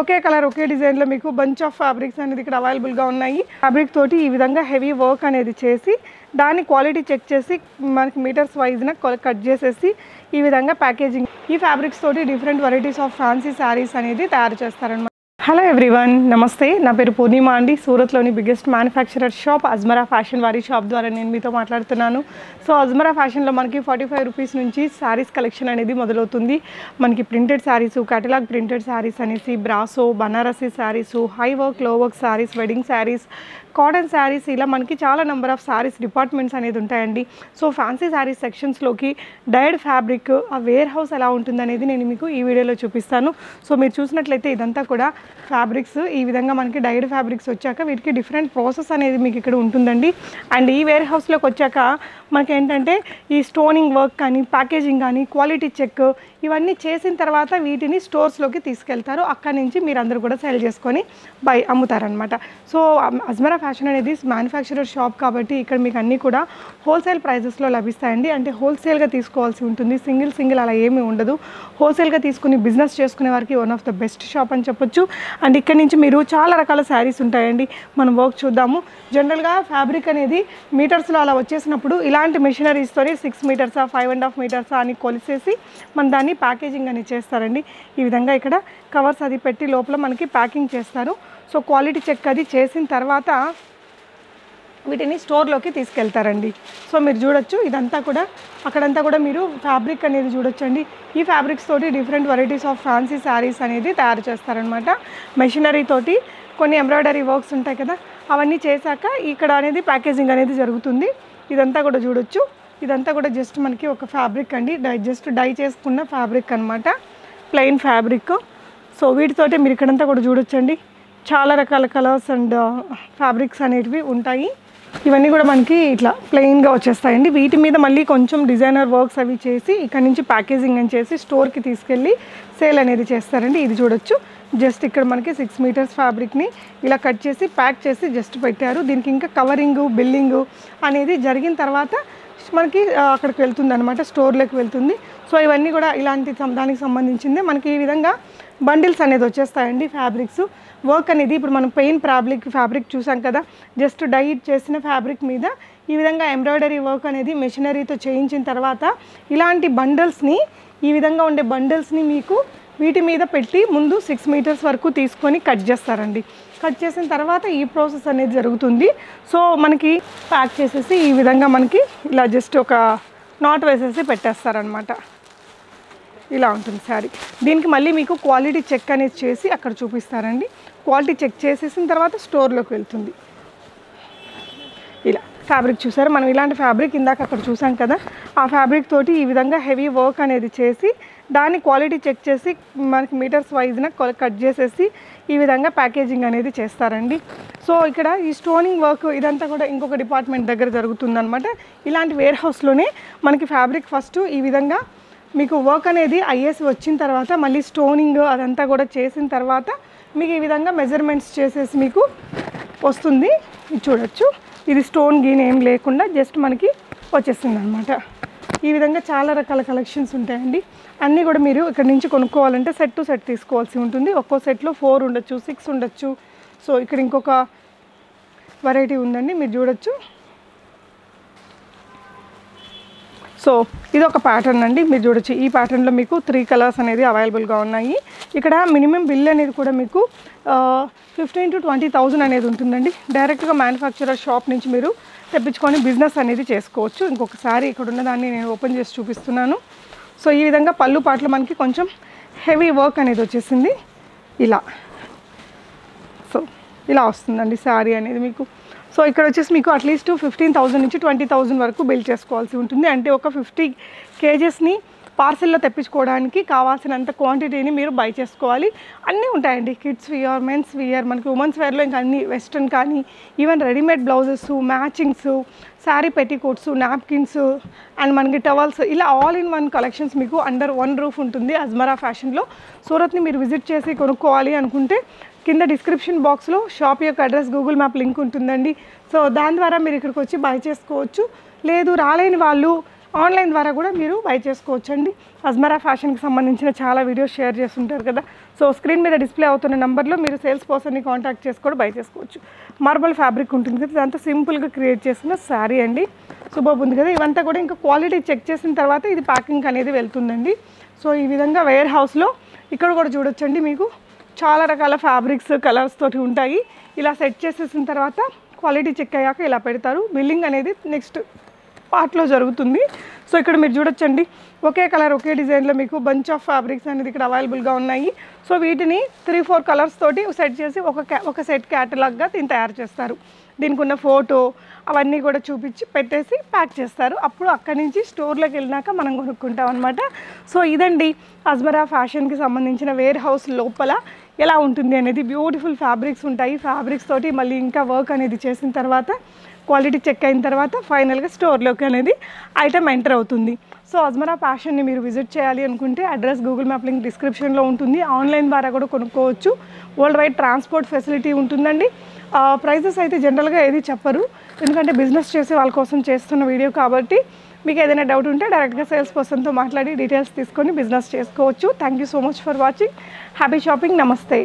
ఒకే colour ఒకే డిజైన్లో మీకు bunch of fabrics అనేది ఇక్కడ అవైలబుల్గా ఉన్నాయి. ఫ్యాబ్రిక్ తోటి ఈ విధంగా హెవీ వర్క్ అనేది చేసి దాని క్వాలిటీ చెక్ చేసి మనకి మీటర్స్ వైజ్న కట్ చేసేసి ఈ విధంగా ప్యాకేజింగ్ ఈ ఫ్యాబ్రిక్స్ తోటి different varieties of fancy saris అనేది తయారు చేస్తారనమాట హలో ఎవ్రీవన్ నమస్తే. నా పేరు పూర్ణిమ అండి. సూరత్లోని biggest manufacturer shop Ajmera fashion వారి షాప్ ద్వారా నేను మీతో మాట్లాడుతున్నాను. సో అజ్మరా ఫ్యాషన్లో మనకి ఫార్టీ ఫైవ్ రూపీస్ నుంచి శారీస్ కలెక్షన్ అనేది మొదలవుతుంది. మనకి printed saris catalog printed saris అనేసి బ్రాసో బనారసీ శారీస్ హై వర్క్లో work saris wedding saris cotton saris ఇలా మనకి చాలా నెంబర్ ఆఫ్ శారీస్ డిపార్ట్మెంట్స్ అనేది ఉంటాయండి. సో ఫ్యాన్సీ శారీస్ సెక్షన్స్లోకి డైడ్ ఫ్యాబ్రిక్ ఆ వేర్ హౌస్ ఎలా ఉంటుందనేది నేను మీకు ఈ వీడియోలో చూపిస్తాను. సో మీరు చూసినట్లయితే ఇదంతా కూడా ఫ్యాబ్రిక్స్ ఈ విధంగా మనకి డైడ్ ఫ్యాబ్రిక్స్ వచ్చాక వీటికి డిఫరెంట్ ప్రాసెస్ అనేది మీకు ఇక్కడ ఉంటుందండి. అండ్ ఈ వేర్ హౌస్లోకి వచ్చాక మనకి ఏంటంటే ఈ స్టోనింగ్ వర్క్ కానీ ప్యాకేజింగ్ కానీ క్వాలిటీ చెక్ ఇవన్నీ చేసిన తర్వాత వీటిని స్టోర్స్లోకి తీసుకెళ్తారు. అక్కడి నుంచి మీరు అందరూ కూడా సెల్ చేసుకొని బై అమ్ముతారనమాట సో అజ్మరా ఫ్యాషన్ అనేది మ్యానుఫ్యాక్చరర్ షాప్ కాబట్టి ఇక్కడ మీకు అన్నీ కూడా హోల్సేల్ ప్రైజెస్లో లభిస్తాయండి. అంటే హోల్సేల్గా తీసుకోవాల్సి ఉంటుంది. సింగిల్ సింగిల్ అలా ఏమీ ఉండదు. హోల్సేల్గా తీసుకుని బిజినెస్ చేసుకునే వారికి one of the best shop అని చెప్పొచ్చు. అండ్ ఇక్కడ నుంచి మీరు చాలా రకాల శారీస్ ఉంటాయండి. మనం వర్క్ చూద్దాము. జనరల్గా ఫ్యాబ్రిక్ అనేది మీటర్స్లో అలా వచ్చేసినప్పుడు ఇలాంటి మెషినరీస్తోనే సిక్స్ మీటర్సా ఫైవ్ అండ్ హాఫ్ మీటర్సా అని కొలిసేసి మన దాన్ని ప్యాకేజింగ్ అని చేస్తారండి. ఈ విధంగా ఇక్కడ కవర్స్ అది పెట్టి లోపల మనకి ప్యాకింగ్ చేస్తారు. సో క్వాలిటీ చెక్ అది చేసిన తర్వాత వీటిని స్టోర్లోకి తీసుకెళ్తారండి. సో మీరు చూడొచ్చు ఇదంతా కూడా అక్కడంతా కూడా మీరు ఫ్యాబ్రిక్ అనేది చూడొచ్చండి. ఈ ఫ్యాబ్రిక్స్ తోటి different varieties of fancy saris అనేది తయారు చేస్తారనమాట మెషినరీ తోటి కొన్ని ఎంబ్రాయిడరీ వర్క్స్ ఉంటాయి కదా అవన్నీ చేశాక ఇక్కడ అనేది ప్యాకేజింగ్ అనేది జరుగుతుంది. ఇదంతా కూడా చూడొచ్చు. ఇదంతా కూడా జస్ట్ మనకి ఒక ఫ్యాబ్రిక్ అండి. డై జస్ట్ డై చేసుకున్న ఫ్యాబ్రిక్ అనమాట ప్లెయిన్ ఫ్యాబ్రిక్ సో వీటితోటి మీరు ఇక్కడంతా కూడా చూడొచ్చండి. చాలా రకాల కలర్స్ అండ్ ఫ్యాబ్రిక్స్ అనేటివి ఉంటాయి. ఇవన్నీ కూడా మనకి ఇట్లా ప్లెయిన్గా వచ్చేస్తాయండి. వీటి మీద మళ్ళీ కొంచెం డిజైనర్ వర్క్స్ అవి చేసి ఇక్కడ నుంచి ప్యాకేజింగ్ అని చేసి స్టోర్కి తీసుకెళ్ళి సేల్ అనేది చేస్తారండి. ఇది చూడొచ్చు. జస్ట్ ఇక్కడ మనకి సిక్స్ మీటర్స్ ఫ్యాబ్రిక్ని ఇలా కట్ చేసి ప్యాక్ చేసి జస్ట్ పెట్టారు. దీనికి ఇంకా కవరింగు బిల్లింగు అనేది జరిగిన తర్వాత మనకి అక్కడికి వెళ్తుంది అనమాట స్టోర్లోకి వెళ్తుంది. సో ఇవన్నీ కూడా ఇలాంటి సం- దానికి సంబంధించిందే. మనకి ఈ విధంగా బండిల్స్ అనేది వచ్చేస్తాయండి ఫ్యాబ్రిక్స్. వర్క్ అనేది ఇప్పుడు మనం పెయిన్ ఫ్యాబ్రిక్ ఫ్యాబ్రిక్ చూసాం కదా జస్ట్ డై చేసిన ఫ్యాబ్రిక్ మీద ఈ విధంగా ఎంబ్రాయిడరీ వర్క్ అనేది మెషినరీతో చేయించిన తర్వాత ఇలాంటి బండల్స్ని ఈ విధంగా ఉండే బండల్స్ని మీకు వీటి మీద పెట్టి ముందు సిక్స్ మీటర్స్ వరకు తీసుకొని కట్ చేస్తారండి. కట్ చేసిన తర్వాత ఈ ప్రాసెస్ అనేది జరుగుతుంది. సో మనకి ప్యాక్ చేసేసి ఈ విధంగా మనకి ఇలా జస్ట్ ఒక నాట్ వేసేసి పెట్టేస్తారనమాట ఇలా ఉంటుంది శారీ. దీనికి మళ్ళీ మీకు క్వాలిటీ చెక్ అనేది చేసి అక్కడ చూపిస్తారండి. క్వాలిటీ చెక్ చేసేసిన తర్వాత స్టోర్లోకి వెళ్తుంది. ఇలా ఫ్యాబ్రిక్ చూసారు? మనం ఇలాంటి ఫ్యాబ్రిక్ ఇందాక అక్కడ చూసాం కదా. ఆ ఫ్యాబ్రిక్ తోటి ఈ విధంగా హెవీ వర్క్ అనేది చేసి దాని క్వాలిటీ చెక్ చేసి మనకి మీటర్స్ వైజ్న కట్ చేసేసి ఈ విధంగా ప్యాకేజింగ్ అనేది చేస్తారండి. సో ఇక్కడ ఈ స్టోనింగ్ వర్క్ ఇదంతా కూడా ఇంకొక డిపార్ట్మెంట్ దగ్గర జరుగుతుందనమాట ఇలాంటి వేర్ హౌస్లోనే మనకి ఫ్యాబ్రిక్ ఫస్ట్ ఈ విధంగా మీకు వర్క్ అనేది ఐఎస్ వచ్చిన తర్వాత మళ్ళీ స్టోనింగ్ అదంతా కూడా చేసిన తర్వాత మీకు ఈ విధంగా మెజర్మెంట్స్ చేసేసి మీకు వస్తుంది. ఇది చూడొచ్చు. ఇది స్టోన్ గీన్ ఏం లేకుండా జస్ట్ మనకి వచ్చేస్తుంది అనమాట ఈ విధంగా చాలా రకాల కలెక్షన్స్ ఉంటాయండి. అన్నీ కూడా మీరు ఇక్కడ నుంచి కొనుక్కోవాలంటే సెట్ టు సెట్ తీసుకోవాల్సి ఉంటుంది. ఒక్కో సెట్లో ఫోర్ ఉండొచ్చు సిక్స్ ఉండొచ్చు. సో ఇక్కడ ఇంకొక వెరైటీ ఉందండి. మీరు చూడొచ్చు. సో ఇది ఒక ప్యాటర్న్ అండి. మీరు చూడొచ్చు. ఈ ప్యాటర్న్లో మీకు త్రీ కలర్స్ అనేది అవైలబుల్గా ఉన్నాయి. ఇక్కడ మినిమం బిల్ అనేది కూడా మీకు ఫిఫ్టీన్ టు ట్వంటీ థౌజండ్ అనేది ఉంటుందండి. డైరెక్ట్గా మ్యానుఫ్యాక్చరర్ షాప్ నుంచి మీరు తెప్పించుకొని బిజినెస్ అనేది చేసుకోవచ్చు. ఇంకొకసారి ఇక్కడ ఉన్నదాన్ని నేను ఓపెన్ చేసి చూపిస్తున్నాను. సో ఈ విధంగా పళ్ళు పాటలు మనకి కొంచెం హెవీ వర్క్ అనేది వచ్చేసింది. ఇలా. సో ఇలా వస్తుందండి శారీ అనేది మీకు. సో ఇక్కడ వచ్చేసి మీకు అట్లీస్ట్ ఫిఫ్టీన్ థౌజండ్ నుంచి ట్వంటీ థౌజండ్ వరకు బిల్ చేసుకోవాల్సి ఉంటుంది. అంటే ఒక ఫిఫ్టీ కేజెస్ని పార్సెల్లో తెప్పించుకోవడానికి కావాల్సినంత క్వాంటిటీని మీరు బై చేసుకోవాలి. అన్నీ ఉంటాయండి. కిడ్స్ వియర్ మెన్స్ వియర్ మనకి ఉమెన్స్ వేర్లో ఇంకా అన్ని వెస్ట్రన్ కానీ even readymade blouses matchings sari petticoats napkins and మనకి టవల్స్ ఇలా ఆల్ ఇన్ వన్ కలెక్షన్స్ మీకు అండర్ వన్ రూఫ్ ఉంటుంది అజ్మరా ఫ్యాషన్లో. సూరత్ని మీరు విజిట్ చేసి కొనుక్కోవాలి అనుకుంటే కింద డిస్క్రిప్షన్ బాక్స్లో షాప్ యొక్క అడ్రస్ గూగుల్ మ్యాప్ లింక్ ఉంటుందండి. సో దాని ద్వారా మీరు ఇక్కడికి వచ్చి బై చేసుకోవచ్చు. లేదు రాలేని వాళ్ళు ఆన్లైన్ ద్వారా కూడా మీరు బై చేసుకోవచ్చు అండి అజ్మరా ఫ్యాషన్కి సంబంధించిన చాలా వీడియోస్ షేర్ చేస్తుంటారు కదా. సో స్క్రీన్ మీద డిస్ప్లే అవుతున్న నెంబర్లో మీరు సేల్స్ పర్సన్ని కాంటాక్ట్ చేసి కూడా బై చేసుకోవచ్చు. మార్బల్ ఫ్యాబ్రిక్ ఉంటుంది కదా దాంతో సింపుల్గా క్రియేట్ చేసిన శారీ అండి. సూపర్ ఉంది కదా. ఇవంతా కూడా ఇంకా క్వాలిటీ చెక్ చేసిన తర్వాత ఇది ప్యాకింగ్ అనేది వెళ్తుందండి. సో ఈ విధంగా వేర్ హౌస్లో ఇక్కడ కూడా చూడొచ్చండి మీకు. చాలా రకాల ఫ్యాబ్రిక్స్ కలర్స్ తోటి ఉంటాయి. ఇలా సెట్ చేసేసిన తర్వాత క్వాలిటీ చెక్ అయ్యాక ఇలా పెడతారు. బిల్లింగ్ అనేది నెక్స్ట్ పార్ట్లో జరుగుతుంది. సో ఇక్కడ మీరు చూడొచ్చండి. ఒకే కలర్ ఒకే డిజైన్లో మీకు బంచ్ ఆఫ్ ఫ్యాబ్రిక్స్ అనేది ఇక్కడ అవైలబుల్గా ఉన్నాయి. సో వీటిని త్రీ ఫోర్ కలర్స్ తోటి సెట్ చేసి ఒక క్యా ఒక సెట్ క్యాటలాగ్గా దీన్ని తయారు చేస్తారు. దీనికి ఉన్న ఫోటో అవన్నీ కూడా చూపించి పెట్టేసి ప్యాక్ చేస్తారు. అప్పుడు అక్కడి నుంచి స్టోర్లోకి వెళ్ళినాక మనం కొనుక్కుంటాం అనమాట సో ఇదండి అజ్మరా ఫ్యాషన్కి సంబంధించిన వేర్ హౌస్ లోపల ఎలా ఉంటుంది అనేది బ్యూటిఫుల్ ఫ్యాబ్రిక్స్ ఉంటాయి. ఫ్యాబ్రిక్స్ తోటి మళ్ళీ ఇంకా వర్క్ అనేది చేసిన తర్వాత క్వాలిటీ చెక్ అయిన తర్వాత ఫైనల్గా స్టోర్లోకి అనేది ఐటమ్ ఎంటర్ అవుతుంది. సో అజ్మరా ప్యాషన్ని మీరు విజిట్ చేయాలి అనుకుంటే అడ్రస్ గూగుల్ మ్యాప్ లింక్ డిస్క్రిప్షన్లో ఉంటుంది. ఆన్లైన్ ద్వారా కూడా కొనుక్కోవచ్చు. వరల్డ్ వైడ్ ట్రాన్స్పోర్ట్ ఫెసిలిటీ ఉంటుందండి uh, ప్రైజెస్ అయితే జనరల్గా ఏది చెప్పరు. ఎందుకంటే బిజినెస్ చేసే వాళ్ళ కోసం చేస్తున్న వీడియో కాబట్టి మీకు ఏదైనా డౌట్ ఉంటే డైరెక్ట్గా సేల్స్ పర్సన్తో మాట్లాడి డీటెయిల్స్ తీసుకొని బిజినెస్ చేసుకోవచ్చు. Thank you so much for watching happy shopping నమస్తే